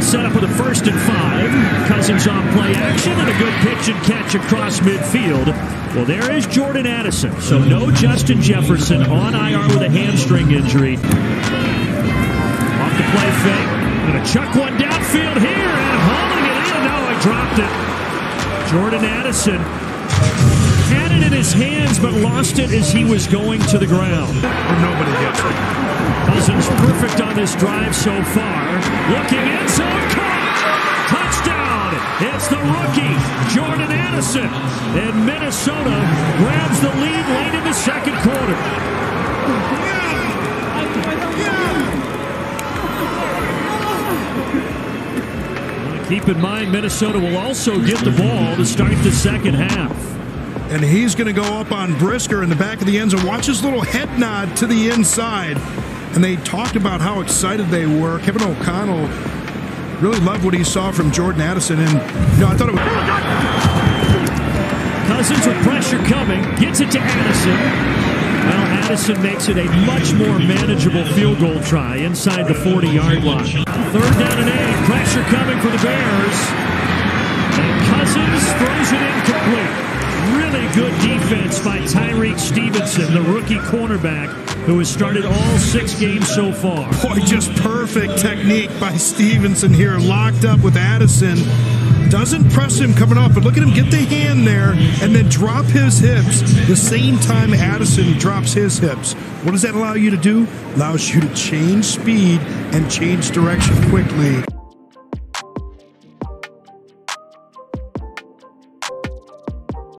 Set up with a first and five. Cousins on play action and a good pitch and catch across midfield. Well, there is Jordan Addison. So no Justin Jefferson on IR with a hamstring injury. Off the play fake. Gonna chuck one downfield here and hauling it in. No, I dropped it. Jordan Addison had it in his hands but lost it as he was going to the ground. Nobody gets it. Perfect on this drive so far. Looking in zone caught. Touchdown. It's the rookie, Jordan Addison. And Minnesota grabs the lead late in the second quarter. Keep in mind, Minnesota will also get the ball to start the second half. And he's going to go up on Brisker in the back of the end zone. Watch his little head nod to the inside. And they talked about how excited they were. Kevin O'Connell really loved what he saw from Jordan Addison. And, you know, I thought it was. Cousins with pressure coming, gets it to Addison. Well, Addison makes it a much more manageable field goal try inside the 40 yard line. Third down and eight, pressure coming for the Bears. And Cousins throws it incomplete. Really good defense by Stevenson, the rookie cornerback who has started all six games so far. Boy, just perfect technique by Stevenson here, locked up with Addison. Doesn't press him coming off, but look at him get the hand there and then drop his hips the same time Addison drops his hips. What does that allow you to do? Allows you to change speed and change direction quickly.